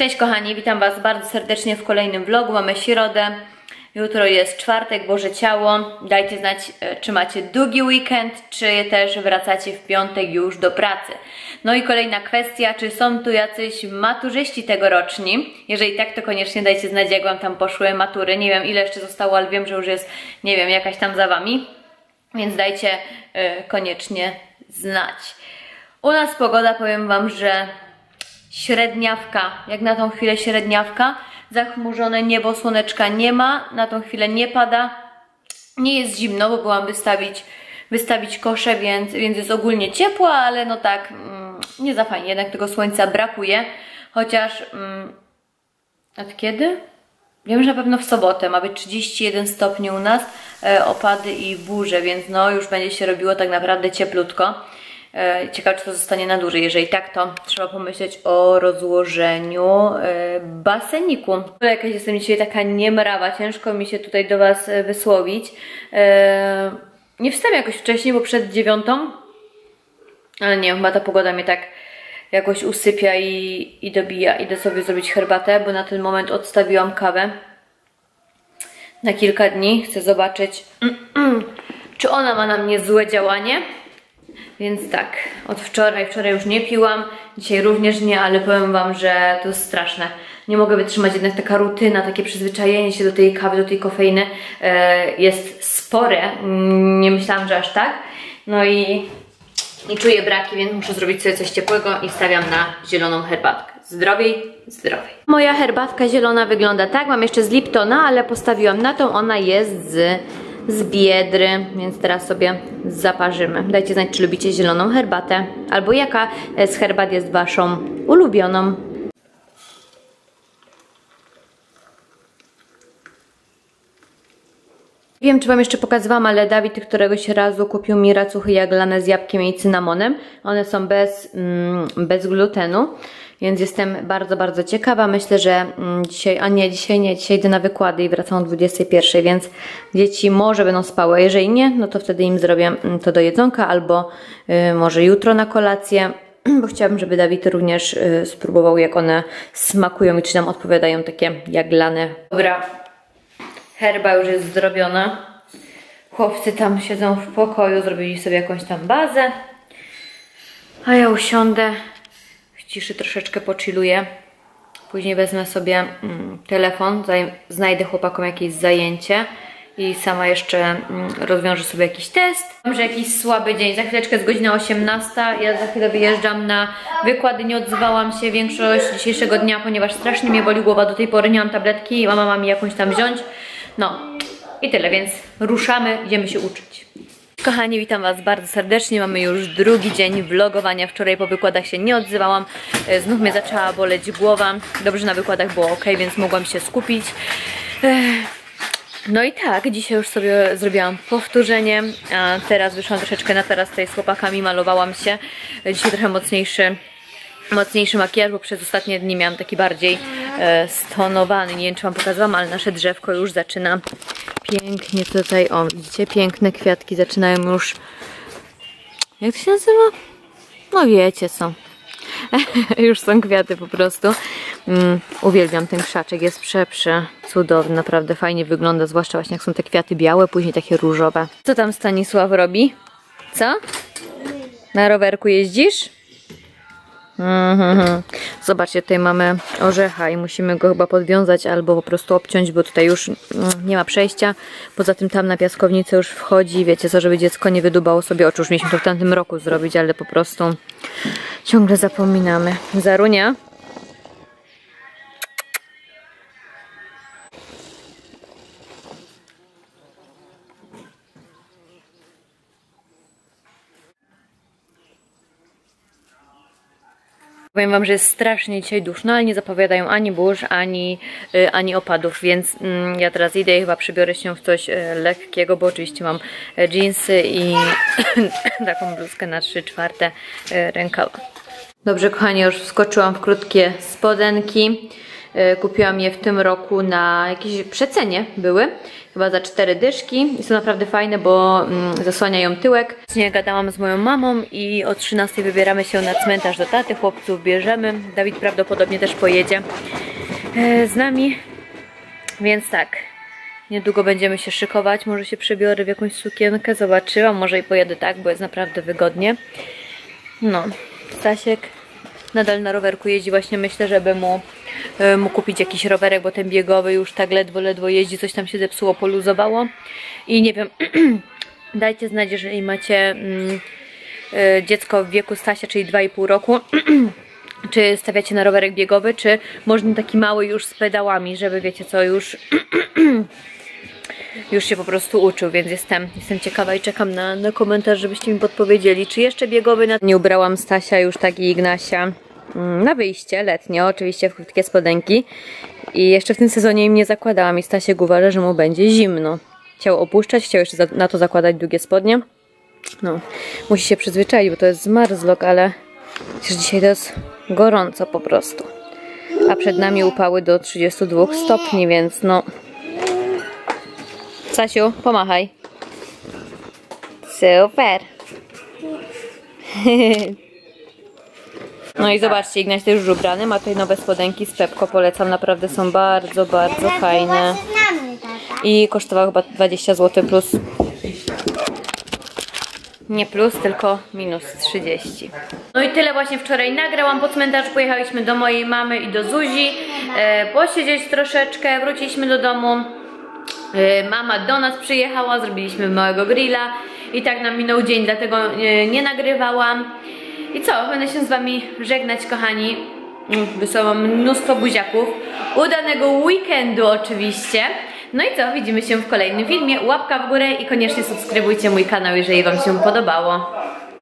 Cześć kochani, witam Was bardzo serdecznie w kolejnym vlogu. Mamy środę, jutro jest czwartek, Boże Ciało. Dajcie znać, e, czy macie długi weekend, czy też wracacie w piątek już do pracy. No i kolejna kwestia, czy są tu jacyś maturzyści tegoroczni? Jeżeli tak, to koniecznie dajcie znać, jak Wam tam poszły matury. Nie wiem, ile jeszcze zostało, ale wiem, że już jest, nie wiem, jakaś tam za Wami. Więc dajcie y, koniecznie znać. U nas pogoda, powiem Wam, że średniawka, jak na tą chwilę średniawka, zachmurzone niebo, słoneczka nie ma, na tą chwilę nie pada, nie jest zimno, bo byłam wystawić, wystawić kosze, więc, więc jest ogólnie ciepło, ale no tak, mm, nie za fajnie, jednak tego słońca brakuje, chociaż mm, od kiedy? Wiem, że na pewno w sobotę ma być 31 stopni u nas, e, opady i burze, więc no już będzie się robiło tak naprawdę cieplutko. E, ciekawe, czy to zostanie na dłużej. Jeżeli tak, to trzeba pomyśleć o rozłożeniu e, baseniku. Jakaś jestem dzisiaj taka niemrawa, ciężko mi się tutaj do Was e, wysłowić. Nie wstałem jakoś wcześniej, bo przed dziewiątą, ale nie, chyba ta pogoda mnie tak jakoś usypia i, i dobija. Idę sobie zrobić herbatę, bo na ten moment odstawiłam kawę na kilka dni. Chcę zobaczyć, czy ona ma na mnie złe działanie. Więc tak, od wczoraj, wczoraj już nie piłam, dzisiaj również nie, ale powiem Wam, że to jest straszne. Nie mogę wytrzymać, jednak taka rutyna, takie przyzwyczajenie się do tej kawy, do tej kofeiny e, jest spore. Nie myślałam, że aż tak. No i, i czuję braki, więc muszę zrobić sobie coś ciepłego i stawiam na zieloną herbatkę. Zdrowiej, zdrowiej. Moja herbatka zielona wygląda tak, mam jeszcze z Liptona, ale postawiłam na tą, ona jest z z biedry, więc teraz sobie zaparzymy. Dajcie znać, czy lubicie zieloną herbatę, albo jaka z herbat jest Waszą ulubioną. Wiem, czy Wam jeszcze pokazywałam, ale Dawid któregoś razu kupił mi racuchy jaglane z jabłkiem i cynamonem. One są bez, mm, bez glutenu. Więc jestem bardzo, bardzo ciekawa. Myślę, że mm, dzisiaj, a nie, dzisiaj nie, dzisiaj idę na wykłady i wracam o 21, więc dzieci może będą spały. Jeżeli nie, no to wtedy im zrobię mm, to do jedzonka albo y, może jutro na kolację bo chciałabym, żeby Dawid również y, spróbował, jak one smakują i czy nam odpowiadają takie jaglane. Dobra, herba już jest zrobiona. Chłopcy tam siedzą w pokoju, zrobili sobie jakąś tam bazę. A ja usiądę ciszy troszeczkę pochilluję. Później wezmę sobie mm, telefon, znajdę chłopakom jakieś zajęcie i sama jeszcze mm, rozwiążę sobie jakiś test. Mam, że jakiś słaby dzień, za chwileczkę jest godzina 18, ja za chwilę wyjeżdżam na wykłady, nie odzywałam się większość dzisiejszego dnia, ponieważ strasznie mnie boli głowa, do tej pory nie mam tabletki, mama ma mi jakąś tam wziąć. No i tyle, więc ruszamy, idziemy się uczyć. Kochani, witam Was bardzo serdecznie. Mamy już drugi dzień vlogowania. Wczoraj po wykładach się nie odzywałam. E, znów mnie zaczęła boleć głowa. Dobrze na wykładach było ok, więc mogłam się skupić. No i tak, dzisiaj już sobie zrobiłam powtórzenie, a teraz wyszłam troszeczkę na teraz tutaj z chłopakami, malowałam się. Dzisiaj trochę mocniejszy mocniejszy makijaż, bo przez ostatnie dni miałam taki bardziej e, stonowany. Nie wiem, czy Wam pokazałam, ale nasze drzewko już zaczyna pięknie tutaj, o widzicie, piękne kwiatki zaczynają już, jak to się nazywa? No wiecie co. już są kwiaty po prostu. Mm, uwielbiam ten krzaczek, jest przeprze cudowny, naprawdę fajnie wygląda, zwłaszcza właśnie jak są te kwiaty białe, później takie różowe. Co tam Stanisław robi? Co? Na rowerku jeździsz? Mhm. Zobaczcie, tutaj mamy orzecha i musimy go chyba podwiązać albo po prostu obciąć, bo tutaj już mm, nie ma przejścia. Poza tym tam na piaskownicę już wchodzi, wiecie co, żeby dziecko nie wydubało sobie oczu. Już mieliśmy to w tamtym roku zrobić, ale po prostu ciągle zapominamy. Zarunia? Powiem Wam, że jest strasznie dzisiaj duszno, ale nie zapowiadają ani burz, ani, y, ani opadów, więc mm, ja teraz idę i chyba przybiorę się w coś y, lekkiego, bo oczywiście mam jeansy i taką bluzkę na 3 czwarte y, rękawa. Dobrze kochani, już wskoczyłam w krótkie spodenki. E, Kupiłam je w tym roku na jakieś przecenie były, chyba za cztery dyszki i są naprawdę fajne, bo mm, zasłaniają tyłek. Właśnie gadałam z moją mamą i o 13 wybieramy się na cmentarz do taty, chłopców bierzemy, Dawid prawdopodobnie też pojedzie e, z nami, więc tak, niedługo będziemy się szykować, może się przebiorę w jakąś sukienkę, zobaczyłam, może i pojedę tak, bo jest naprawdę wygodnie. No, Stasiek nadal na rowerku jeździ, właśnie myślę, żeby mu, mu kupić jakiś rowerek, bo ten biegowy już tak ledwo, ledwo jeździ, coś tam się zepsuło, poluzowało. I nie wiem, dajcie znać, jeżeli macie mm, e, dziecko w wieku Stasia, czyli 2,5 roku, czy stawiacie na rowerek biegowy, czy można taki mały już z pedałami, żeby wiecie co, już już się po prostu uczył, więc jestem, jestem ciekawa i czekam na, na komentarz, żebyście mi podpowiedzieli, czy jeszcze biegowy na... Nie ubrałam Stasia już tak i Ignasia na wyjście letnio, oczywiście w krótkie spodenki i jeszcze w tym sezonie im nie zakładałam i Stasiek uważa, że mu będzie zimno. Chciał opuszczać, chciał jeszcze na to zakładać długie spodnie. No, musi się przyzwyczaić, bo to jest zmarzlok, ale przecież dzisiaj to jest gorąco po prostu. A przed nami upały do 32 stopni, więc no Stasiu, pomachaj. Super. No i zobaczcie, Ignaś też już ubrany, ma tutaj nowe spodenki z Pepko, polecam, naprawdę są bardzo, bardzo fajne. I kosztowały chyba 20 zł plus. Nie plus, tylko minus 30. No i tyle właśnie wczoraj nagrałam po cmentarzu. Pojechaliśmy do mojej mamy i do Zuzi. E, posiedzieć troszeczkę, wróciliśmy do domu. E, Mama do nas przyjechała, zrobiliśmy małego grilla i tak nam minął dzień, dlatego e, nie nagrywałam. I co, będę się z wami żegnać, kochani. Wysyłam mnóstwo buziaków. Udanego weekendu oczywiście. No i co, widzimy się w kolejnym filmie. Łapka w górę i koniecznie subskrybujcie mój kanał, jeżeli wam się podobało.